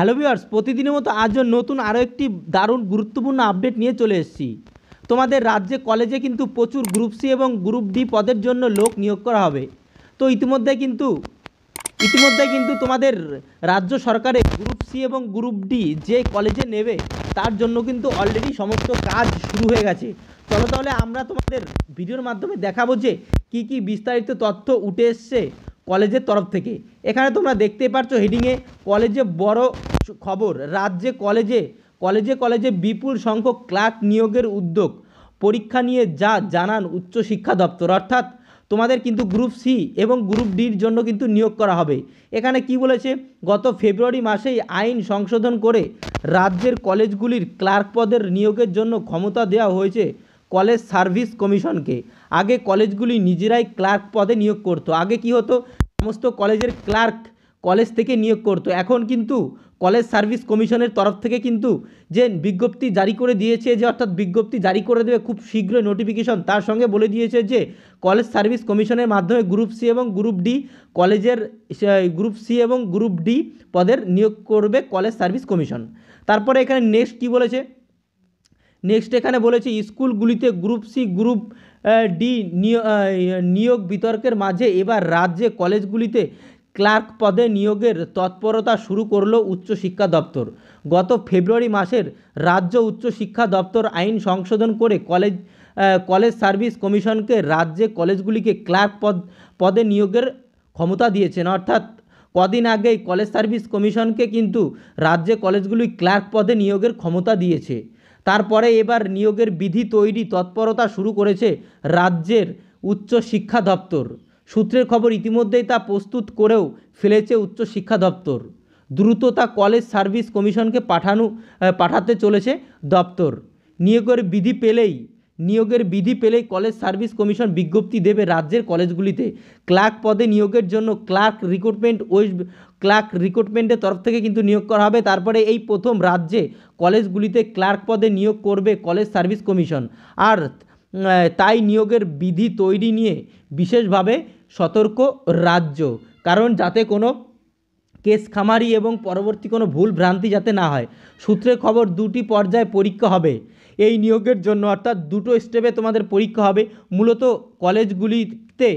Hello viewers প্রতিদিনের মতো আজও নতুন আরও একটি দারুণ গুরুত্বপূর্ণ আপডেট নিয়ে চলে এসেছি। তোমাদের রাজ্যে কলেজে কিন্তু প্রচুর গ্রুপ সি এবং গ্রুপ ডি পদের জন্য লোক নিয়োগ করা হবে। তো ইতিমধ্যে কিন্তু ইতিমধ্যে কিন্তু তোমাদের রাজ্য সরকারের গ্রুপ সি এবং গ্রুপ ডি যে কলেজে নেবে, তার জন্য কিন্তু অলরেডি সমস্ত কাজ শুরু হয়ে গেছে। চলো তাহলে আমরা তোমাদের ভিডিওর মাধ্যমে দেখাবো যে কী কী বিস্তারিত তথ্য উঠে এসছে। কলেজের তরফ থেকে। এখানে তোমরা দেখতে পারছ হেডিংয়ে কলেজে বড় খবর। রাজ্যে কলেজে কলেজে কলেজে বিপুল সংখ্যক ক্লার্ক নিয়োগের উদ্যোগ। পরীক্ষা নিয়ে যা জানান উচ্চশিক্ষা দপ্তর। অর্থাৎ তোমাদের কিন্তু গ্রুপ সি এবং গ্রুপ ডির জন্য কিন্তু নিয়োগ করা হবে। এখানে কি বলেছে? গত ফেব্রুয়ারি মাসেই আইন সংশোধন করে রাজ্যের কলেজগুলির ক্লার্ক পদের নিয়োগের জন্য ক্ষমতা দেওয়া হয়েছে কলেজ সার্ভিস কমিশনকে। আগে কলেজগুলি নিজেরাই ক্লার্ক পদে নিয়োগ করতো। আগে কি হতো? সমস্ত কলেজের ক্লার্ক কলেজ থেকে নিয়োগ করতো। এখন কিন্তু কলেজ সার্ভিস কমিশনের তরফ থেকে কিন্তু যে বিজ্ঞপ্তি জারি করে দিয়েছে যে, অর্থাৎ বিজ্ঞপ্তি জারি করে দেবে খুব শীঘ্রই নোটিফিকেশন তার সঙ্গে বলে দিয়েছে যে, কলেজ সার্ভিস কমিশনের মাধ্যমে গ্রুপ সি এবং গ্রুপ ডি কলেজের গ্রুপ সি এবং গ্রুপ ডি পদের নিয়োগ করবে কলেজ সার্ভিস কমিশন। তারপরে এখানে নেক্সট কী বলেছে? নেক্সট এখানে বলেছে, স্কুলগুলিতে গ্রুপ সি গ্রুপ ডি নিয়োগ বিতর্কের মাঝে এবার রাজ্যে কলেজগুলিতে ক্লার্ক পদে নিয়োগের তৎপরতা শুরু করল উচ্চশিক্ষা দপ্তর। গত ফেব্রুয়ারি মাসের রাজ্য উচ্চশিক্ষা দপ্তর আইন সংশোধন করে কলেজ কলেজ সার্ভিস কমিশনকে রাজ্যে কলেজগুলিকে ক্লার্ক পদ, পদে নিয়োগের ক্ষমতা দিয়েছেন। অর্থাৎ, কদিন আগেই কলেজ সার্ভিস কমিশনকে কিন্তু রাজ্যে কলেজগুলি ক্লার্ক পদে নিয়োগের ক্ষমতা দিয়েছে। তারপরে এবার নিয়োগের বিধি তৈরি তৎপরতা শুরু করেছে রাজ্যের উচ্চ শিক্ষা দপ্তর। সূত্রের খবর, ইতিমধ্যেই তা প্রস্তুত করেও ফেলেছে উচ্চ শিক্ষা দপ্তর। দ্রুত তা কলেজ সার্ভিস কমিশনকে পাঠানো পাঠাতে চলেছে দপ্তর। নিয়োগের বিধি পেলেই নিয়োগের বিধি পেলেই কলেজ সার্ভিস কমিশন বিজ্ঞপ্তি দেবে রাজ্যের কলেজগুলিতে। ক্লার্ক পদে নিয়োগের জন্য ক্লার্ক রিক্রুটমেন্ট, ওয়েস্ট ক্লার্ক রিক্রুটমেন্টের তরফ থেকে কিন্তু নিয়োগ করা হবে। তারপরে এই প্রথম রাজ্যে কলেজগুলিতে ক্লার্ক পদে নিয়োগ করবে কলেজ সার্ভিস কমিশন। আর তাই নিয়োগের বিধি তৈরি নিয়ে বিশেষভাবে সতর্ক রাজ্য। কারণ যাতে কোনো কেস খামারি এবং পরবর্তী কোনো ভুল ভ্রান্তি যাতে না হয়। সূত্রে খবর দুটি পর্যায়ে পরীক্ষা হবে। এই নিয়োগের জন্য, অর্থাৎ দুটো স্টেপে তোমাদের পরীক্ষা হবে। মূলত কলেজগুলিতে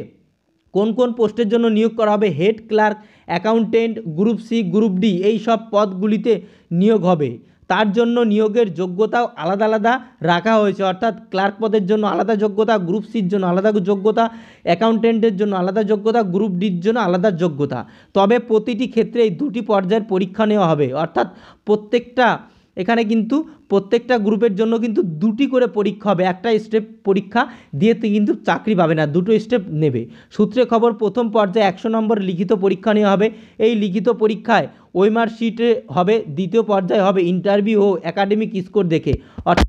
কোন কোন পোস্টের জন্য নিয়োগ করা হবে? Head clerk accountant group C group D এই সব পদগুলিতে নিয়োগ হবে। তার জন্য নিয়োগের যোগ্যতাও আলাদা আলাদা রাখা হয়েছে। অর্থাৎ ক্লার্ক পদের জন্য আলাদা যোগ্যতা গ্রুপ সির জন্য আলাদা যোগ্যতা অ্যাকাউন্টেন্টের জন্য আলাদা যোগ্যতা গ্রুপ ডির জন্য আলাদা যোগ্যতা। তবে প্রতিটি ক্ষেত্রেই দুটি পর্যায়ের পরীক্ষা নেওয়া হবে। অর্থাৎ প্রত্যেকটা এখানে কিন্তু প্রত্যেকটা গ্রুপের জন্য কিন্তু দুটি করে পরীক্ষা হবে। একটা স্টেপ পরীক্ষা দিয়ে কিন্তু চাকরি পাবে না, দুটো স্টেপ নেবে। সূত্রে খবর, প্রথম পর্যায়ে একশো নম্বর লিখিত পরীক্ষা নেওয়া হবে। এই লিখিত পরীক্ষায় ওয়েমার শিটে হবে, দ্বিতীয় পর্যায়ে হবে ইন্টারভিউ ও একাডেমিক স্কোর দেখে। অর্থাৎ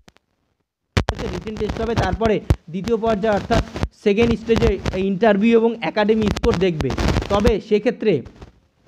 রিটেন টেস্ট হবে, তারপরে দ্বিতীয় পর্যায়ে অর্থাৎ সেকেন্ড স্টেজে ইন্টারভিউ এবং একাডেমি স্কোর দেখবে। তবে সেক্ষেত্রে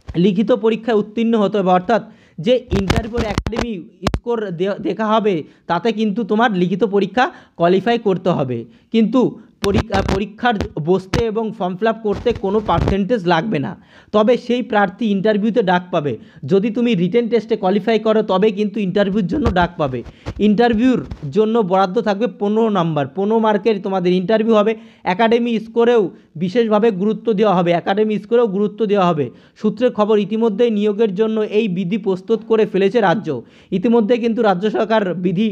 লিখিত পরীক্ষায় উত্তীর্ণ হতে হবে, অর্থাৎ যে ইন্টারভিউর অ্যাকাডেমি স্কোর দেখা হবে, তাতে কিন্তু তোমার লিখিত পরীক্ষা কোয়ালিফাই করতে হবে। কিন্তু পরীক্ষার বসতে এবং ফর্ম ফিল করতে কোনো পার্সেন্টেজ লাগবে না। তবে সেই প্রার্থী ইন্টারভিউতে ডাক পাবে। যদি তুমি রিটেন টেস্টে কোয়ালিফাই করো তবে কিন্তু ইন্টারভিউর জন্য ডাক পাবে। ইন্টারভিউর জন্য বরাদ্দ থাকবে পনেরো নাম্বার পনেরো মার্কের তোমাদের ইন্টারভিউ হবে। একাডেমি স্কোরেও বিশেষভাবে গুরুত্ব দেওয়া হবে। একাডেমি স্কোরেও গুরুত্ব দেওয়া হবে। সূত্রের খবর, ইতিমধ্যেই নিয়োগের জন্য এই বিধি প্রস্তুত করে ফেলেছে রাজ্য। ইতিমধ্যে কিন্তু রাজ্য সরকার বিধি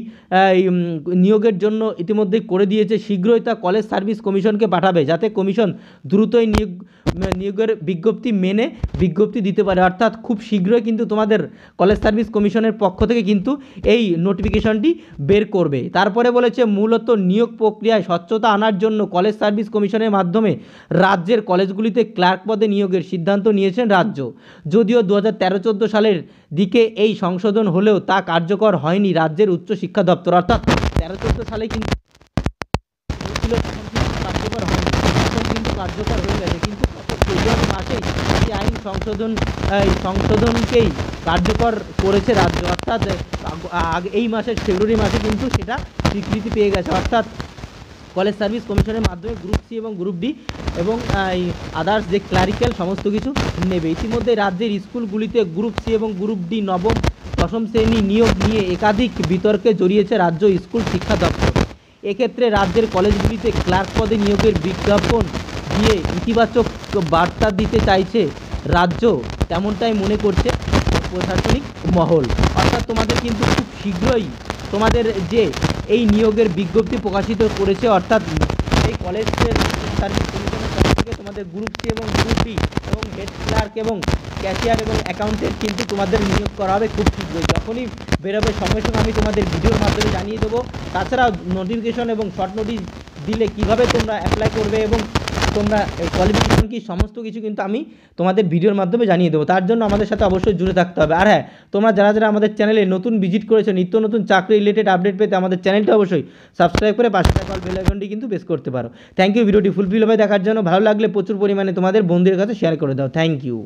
নিয়োগের জন্য ইতিমধ্যেই করে দিয়েছে। শীঘ্রই তা কলেজ সার্ভিস কমিশনকে পাঠাবে যাতে কমিশন দ্রুতই নিয়োগ, নিয়োগের বিজ্ঞপ্তি মেনে বিজ্ঞপ্তি দিতে পারে। অর্থাৎ খুব শীঘ্রই কিন্তু তোমাদের কলেজ সার্ভিস কমিশনের পক্ষ থেকে কিন্তু এই নোটিফিকেশনটি বের করবে। তারপরে বলেছে, মূলত নিয়োগ প্রক্রিয়ায় স্বচ্ছতা আনার জন্য কলেজ সার্ভিস কমিশনের মাধ্যমে রাজ্যের কলেজগুলিতে ক্লার্ক পদে নিয়োগের সিদ্ধান্ত নিয়েছেন রাজ্য। যদিও দু হাজার তেরো সালের দিকে এই সংশোধন হলেও তা কার্যকর হয়নি রাজ্যের উচ্চ শিক্ষা দপ্তর। অর্থাৎ তেরো চোদ্দ সালে কিন্তু কার্যকর হয়নি এখন কিন্তু কার্যকর হয়ে গেছে কিন্তু ফেব্রুয়ারি মাসেই এই আইন সংশোধন, এই সংশোধনকেই কার্যকর করেছে রাজ্য। অর্থাৎ এই মাসের ফেব্রুয়ারি মাসে কিন্তু সেটা স্বীকৃতি পেয়ে গেছে। অর্থাৎ, কলেজ সার্ভিস কমিশনের মাধ্যমে গ্রুপ সি এবং গ্রুপ ডি এবং আদার্স যে ক্লারিক্যাল সমস্ত কিছু নেবে। ইতিমধ্যে রাজ্যের স্কুলগুলিতে গ্রুপ সি এবং গ্রুপ ডি নবম, দশম শ্রেণি নিয়োগ নিয়ে একাধিক বিতর্কে জড়িয়েছে রাজ্য স্কুল শিক্ষা দপ্তর। এক্ষেত্রে রাজ্যের কলেজগুলিতে ক্লার্ক পদে নিয়োগের বিজ্ঞাপন দিয়ে ইতিবাচক বার্তা দিতে চাইছে রাজ্য তেমনটাই মনে করছে প্রশাসনিক মহল। অর্থাৎ তোমাদের কিন্তু খুব শীঘ্রই তোমাদের যে এই নিয়োগের বিজ্ঞপ্তি প্রকাশিত করেছে, অর্থাৎ এই কলেজ সার্ভিস কমিশনের তরফ থেকে তোমাদের গ্রুপ সি এবং গ্রুপ ডি এবং হেড ক্লার্ক এবং ক্যাশিয়ার এবং অ্যাকাউন্টেন্ট কিন্তু তোমাদের নিয়োগ করা হবে খুব শীঘ্রই। যখনই বেরোবে, সঙ্গে সঙ্গে আমি তোমাদের ভিডিওর মাধ্যমে জানিয়ে দেবো। তাছাড়াও নোটিফিকেশন এবং শর্ট নোটিশ দিলে কীভাবে তোমরা অ্যাপ্লাই করবে এবং তোমরা কোয়ালিফিকেশন কি, সমস্ত কিছু কিন্তু আমি তোমাদের ভিডিওর মাধ্যমে জানিয়ে দেবো। তার জন্য আমাদের সাথে অবশ্যই জুড়ে থাকতে হবে। আর হ্যাঁ তোমরা যারা যারা আমাদের চ্যানেলে নতুন ভিজিট করেছ, নিত্য নতুন চাকরি রিলেটেড আপডেট পেতে আমাদের চ্যানেলটা অবশ্যই সাবস্ক্রাইব করে পাশে থাকা বেল আইকনটি কিন্তু প্রেস করতে পারো। থ্যাংক ইউ ভিডিওটি ফুলফিল হবে দেখার জন্য। ভালো লাগলে প্রচুর পরিমাণে তোমাদের বন্ধুদের কাছে শেয়ার করে দাও। Thank you